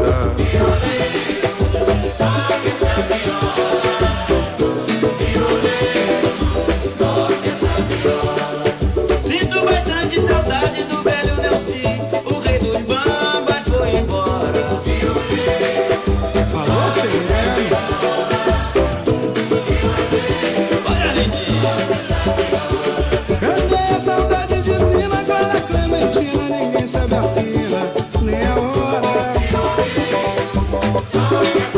da Colombia